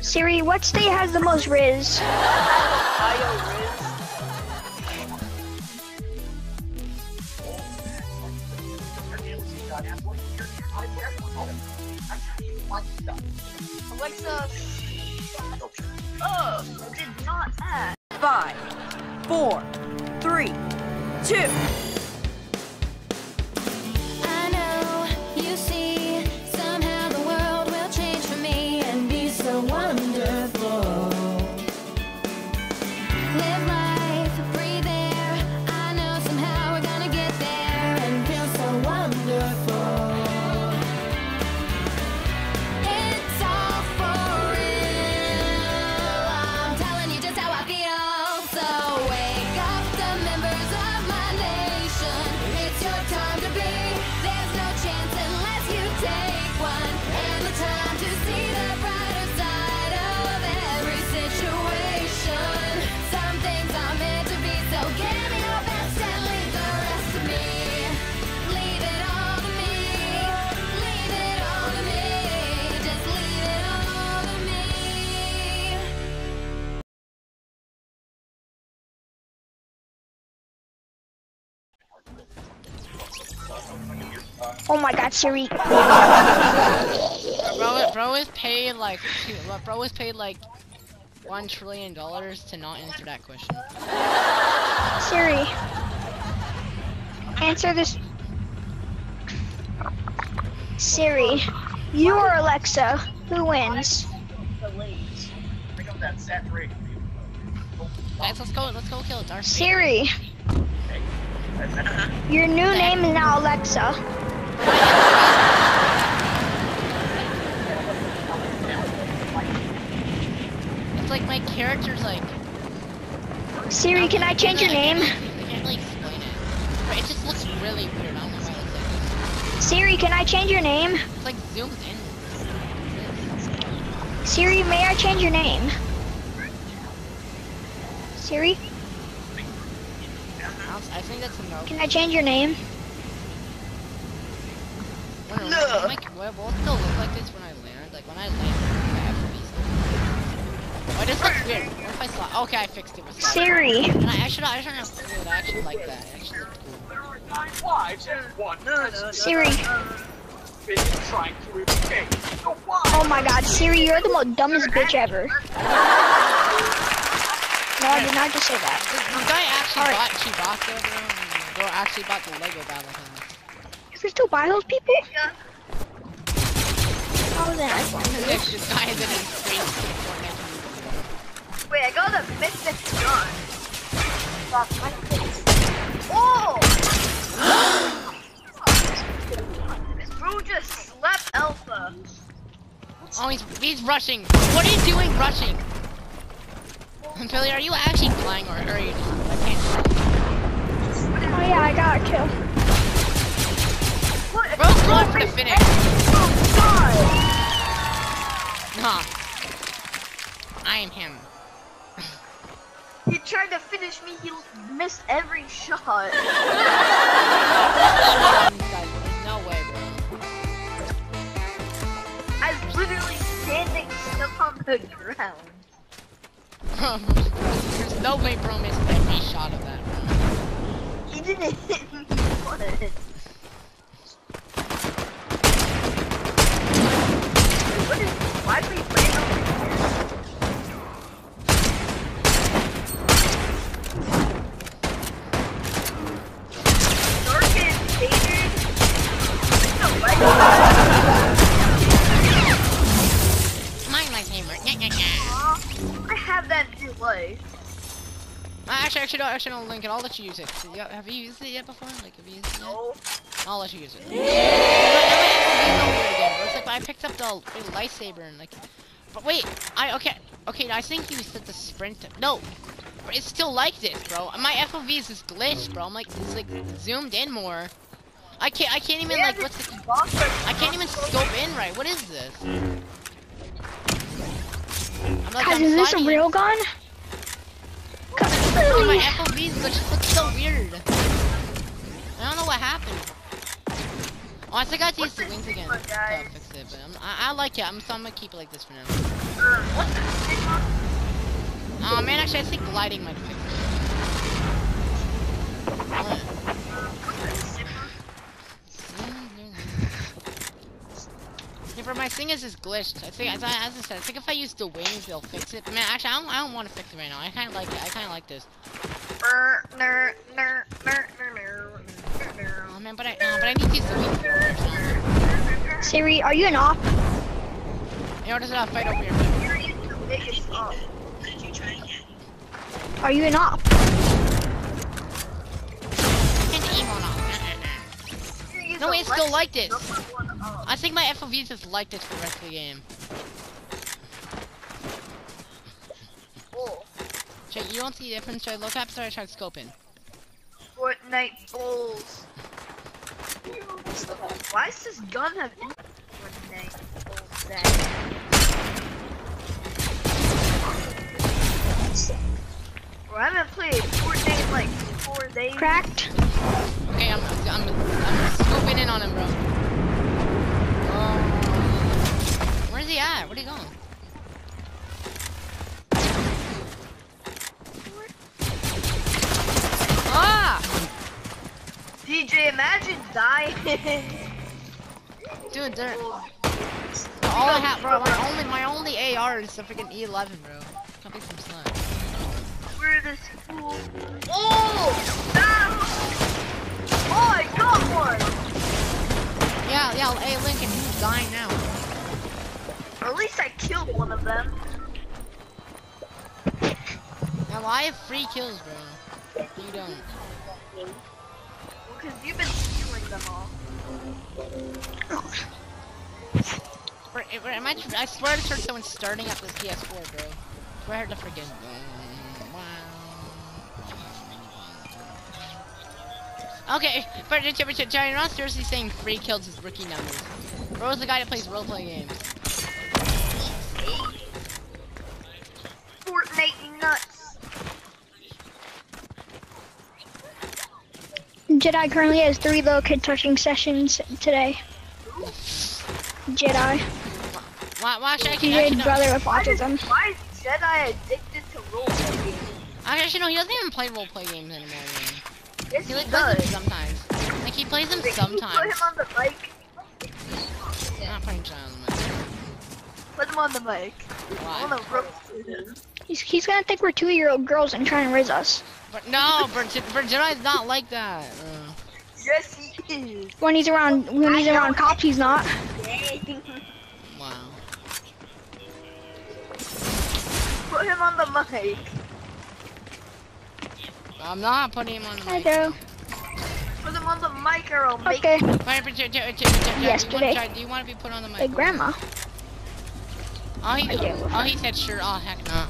Siri, what state has the most Riz? Ohio Riz. Alexa. Oh, did not ask. Five, four, three, two. Oh my god, Siri. Bro, bro is paid like two, bro is paid like one trillion dollars to not answer that question. Siri. Answer this. Siri. You or Alexa, who wins? Guys, let's go, let's go kill Darth Siri. Your new name is now Alexa. It's like my character's like. Siri, can I change your name? I can't really explain it. It just looks really weird. I don't know why it Siri, can I change your name? It's like zoomed in. Siri, may I change your name? Siri, I think that's a no. can I change your name? Wait, wait, will my- will- will it still look like this when I land? Like when I land, I have to be still. This weird. What if I slide? Okay, I fixed it with. Siri, And I, I should I should have it. I actually like that. It actually looked cool. Siri. Been trying to escape. So why? Oh my god, Siri, you're the most dumbest bitch ever. No, I did not just say that. The guy actually Alright. bought Chewbacca, bro. and Bro actually bought the Lego Battle. You can still buy those people? Oh, that iPhone? This, this guy is in his crazy Fortnite. Wait, I got a mythic gun. That's my face. Oh! Bro just slept Alpha. Oh, he's he's rushing. What are you doing, rushing? Billy, are you actually flying or, or are you just? I can't. Oh yeah, I got a kill. Bro's going for the finish. Oh god! Nah. I am him. He tried to finish me, he missed every shot. No way, bro. I was literally standing still on the ground. There's no way bro missed every shot of that, bro. He didn't hit me once. What is, why are we playing over here? Darkin, David. No, like, My lightsaber. Nyah, nyah, nyah. I have that in. Uh, Actually, actually, no, actually, no, Lincoln. I'll let you use it. Have you used it yet before? Like, have you used it yet? No. I'll let you use it. I picked up the lightsaber and like, but wait, I okay, okay. I think you said the sprint. No, but it's still like this, bro. My FOV is this glitch, bro. I'm like, it's like zoomed in more. I can't, I can't even like, what's the, I can't even scope in right. What is this? I'm like, Guys, is this a real gun? My FOVs look, look so weird. I don't know what happened. Oh, I think I have to use the wings again to fix it, but I'm, I, I like it. I'm, so I'm gonna keep it like this for now. What's the Sigma? Oh man, actually I think gliding might fix it. What? But my thing is is glitched. I think, as I, as I said, I think if I use the wings, they'll fix it. But man, actually, I don't, I don't want to fix it right now. I kind of like it. I kind of like this. Er, ner, ner, ner, ner, ner, man, but I, uh, but I need to use the wings. first. Siri, are you an op? You know, there's a fight over here. You're the biggest up. Are you an op? And emo now. You're No, it's still Lexus like this. number one up. I think my FOV is just like this for the rest of the game. Bull. Check, you don't see the difference. Should I look up? Sorry, I tried scoping. Fortnite Bulls. Why does this gun have in- Fortnite Bulls then? Well, I haven't played Fortnite in like four days. Cracked? Okay, I'm, I'm, I'm scooping in on him, bro. Oh. Where's he at? Where'd he go? DJ, imagine dying. Dude, they're... Oh. All I have, bro, my only, my only AR is the freaking E11, bro. Can't be some slack. Where this fool? Oh! That Oh, I got one! Yeah, yeah, hey, Lincoln, who's dying now? At least I killed one of them. Now, I have free kills, bro. You don't. Because you've been stealing them all. Bro, am I, I swear I just heard someone starting up this PS4, bro. Swear the freaking. Okay, but but- but you're not seriously saying free kills is rookie numbers. Bro's the guy that plays roleplay games. Fortnite nuts. Jedi currently has three little kid touching sessions today. Jedi. Why, why should I He's actually a no, brother with Why, does, autism. why is Jedi addicted to roleplay games? Actually, no, he doesn't even play roleplay games anymore. Man. Yes, He he like plays them does. sometimes. Like he plays them Wait, can you sometimes. Put him on the mic. I'm not putting John on the Put him on the mic. I Why? wanna roast him. He's, he's gonna think we're two-year-old girls and trying to raise us. But no, but, but not like that. Uh, Yes, he is. When he's around, when he's around cops, he's not. Wow. Put him on the mic. I'm not putting him on the mic. I do. Put him on the mic or I'll make Okay. Yesterday. Do you, want to, do you want to be put on the mic? Hey, grandma. Oh, he, I do. oh, he said sure. Oh, heck no.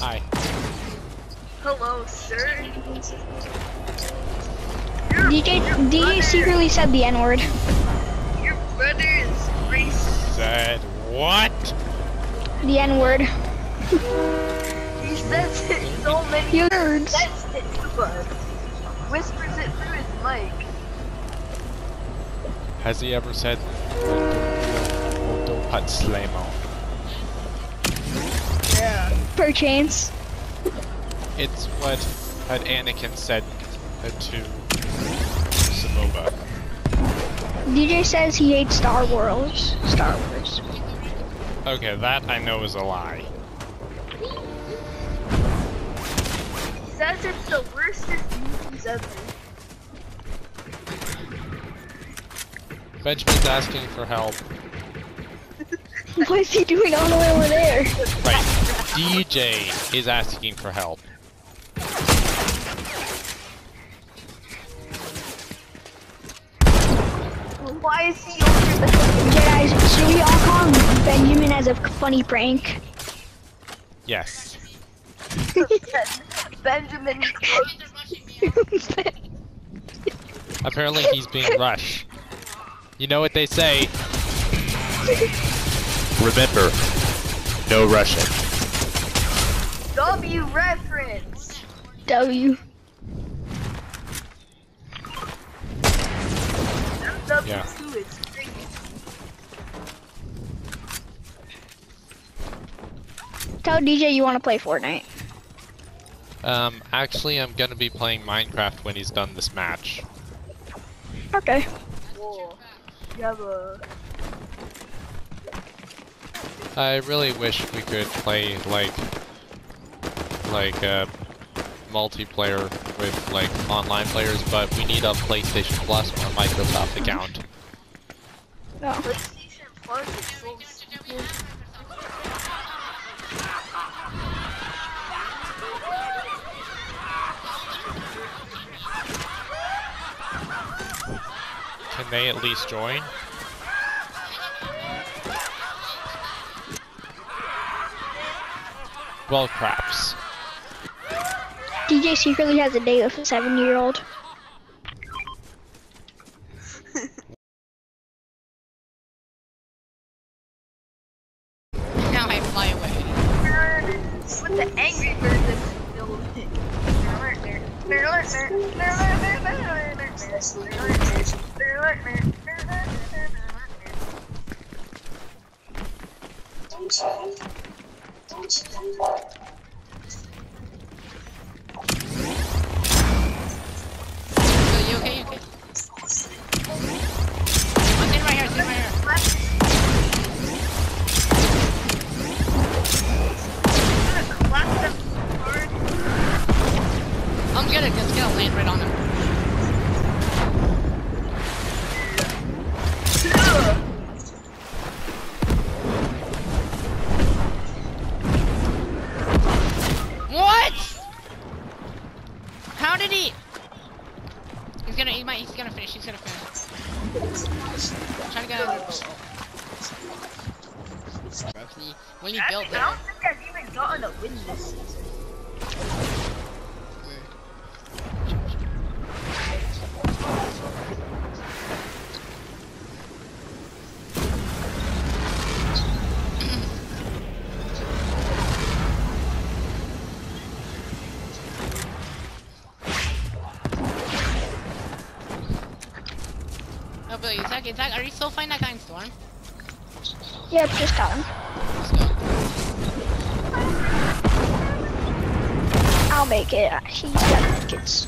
Hi. Hello, sir. Your, DJ, your DJ brother- secretly said the N-word. Your brother is racist. Said what? The N-word. He says it so many You times. nerds. Says it to us. Whispers it through his mic. Has he ever said Autopat Slamo? Yeah. Perchance. It's what had Anakin said to Sebulba. DJ says he hates Star Wars. Star Wars. Okay, that I know is a lie. He says it's the worstest movies ever. Benjamin's asking for help. What is he doing all the way over there? Right. DJ is asking for help. Why is he over there? Jedi's, should we all call him Benjamin as a funny prank? Yes. Benjamin. Apparently he's being rushed. You know what they say? Remember, no rushing. W reference. W. W Yeah. two is crazy. Tell DJ you want to play Fortnite. Um, actually, I'm gonna be playing Minecraft when he's done this match. Okay. Whoa. A I really wish we could play like like uh, multiplayer with like online players, but we need a PlayStation Plus or Microsoft account. No. PlayStation Plus is so stupid. Can they at least join? Well, craps. DJ secretly has a date with a seven-year-old. You okay? You okay? I'm sitting right here. Sitting right here. I'm gonna just gonna land right on him. Billy, is that, is are you still fighting that guy in Storm? Yep, just got him. I'll make it. He's got kids.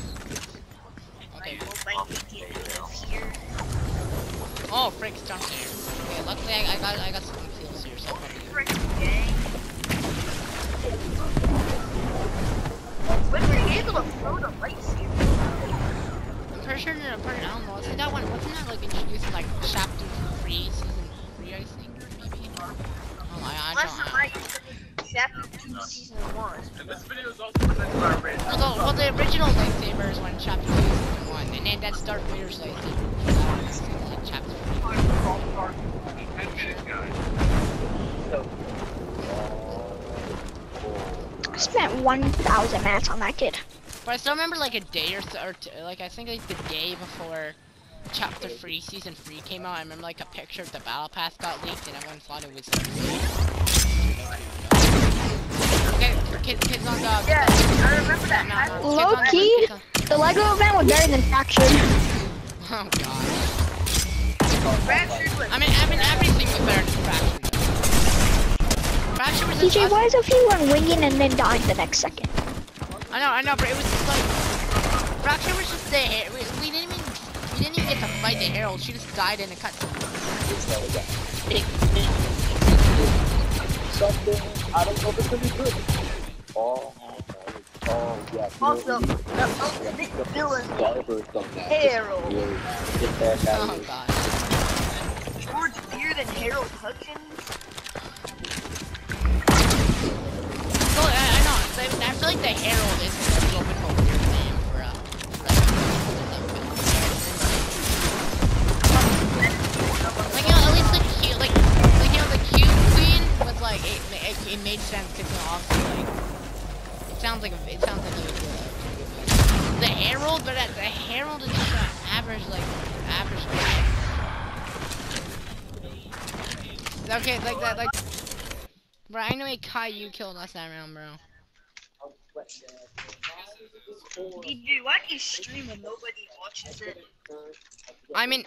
Okay. Well, thank you, Jesus, here. Oh, Frick's jumped here. Okay, luckily I, I got I got some feels here, so I'll probably gang. When were you able to throw the lightsaber? I'm pretty sure they're a part I don't know. That one wasn't that like introduced in like chapter three, season three, I think, maybe? Oh my I don't know. I used to chapter 2, season 1. And this video is also presented by Red. Although, well, the original lightsaber is when chapter two, season one, and then that's Darth Vader's lightsaber. That's like chapter three. Ten minutes, guys. I spent 1,000 minutes on that kid. But I still remember like a day or so, or t- like I think like the day before chapter three, season three came out. I remember like a picture of the battle pass got leaked, and everyone thought it was. Okay, kids, kids on dog. Yeah, I remember that. No, I- no, Low key, on- The Lego event was better than Faction. Oh god. Fractured I mean, I mean everything was better than Fracture. though. Fracture was DJ, us- why is a few one winging and then dying the next second? I know, I know, but it was just like Fracture was just the hair. We, we didn't even we didn't even get to fight the Herald. She just died in a cut. something. I don't know if it's gonna be good. Oh, oh yeah. also the ultimate villain, Barber done that. Harold. Really get that out Oh god. George Beard and Harold Hutchins. I. I, feel like the Herald is a bit of a weird name for a. Like you know, at least the cute, like, like you know, the Cube Queen was like it, it, it made sense because you know, obviously like it sounds like a, it sounds like a, the Herald, but that, the Herald is just an average like average. Okay, like that, like. Bro, I know a Kai you killed last time round, bro. DJ, why do you stream when nobody watches it? I mean,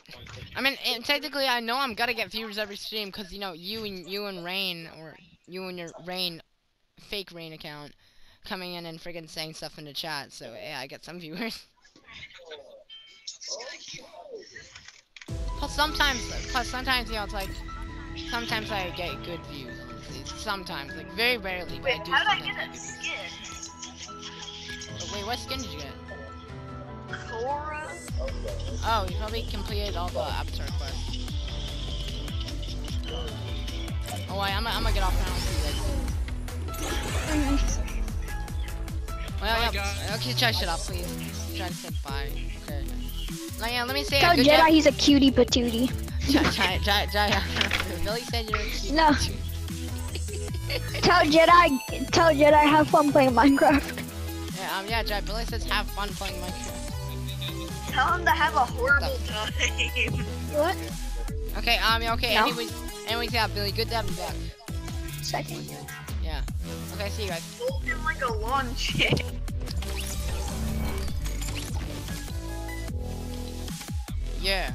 I mean, and technically, I know I'm gonna get viewers every stream because you know you and you and Rain or you and your Rain, fake Rain account, coming in and friggin' saying stuff in the chat. So yeah, I get some viewers. Plus sometimes, plus sometimes you know it's like, sometimes I get good views. Sometimes, like very rarely, but I do. how did I get a skin? Wait, what skin did you get? Korra? Oh, you probably completed all the avatar quests. Oh, wait, I'm, gonna- get off now. See you guys. Well, yeah, okay, try shut up, please. Try to say bye. Okay. Now, yeah, let me say Tell Jedi job. he's a cutie patootie. Try, try, try, try. Billy said you're a cute No. Tell Jedi, tell Jedi have fun playing Minecraft. Yeah, um, yeah, Jai. Billy says have fun playing Minecraft. Tell him to have a horrible time. What? Okay, um, yeah, okay. No. Anyways, anyways, yeah, Billy, good to have you back. Second. Yeah. Okay, see you guys. Fold him like a lawn chick. Yeah.